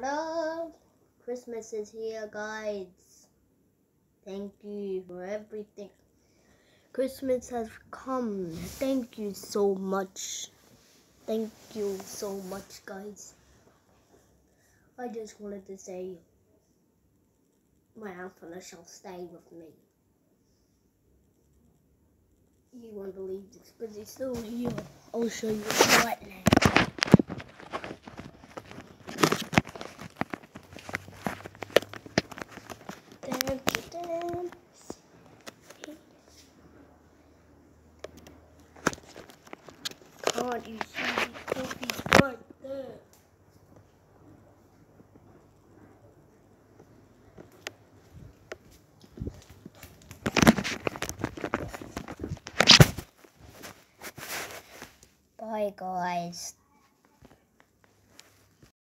Ta-da! Christmas is here, guys. Thank you for everything. Christmas has come. Thank you so much. Thank you so much, guys. I just wanted to say my antenna shall stay with me. You won't believe this because it's still here. I'll show you right now. Dun, dun. Can't you see the right there? Bye guys.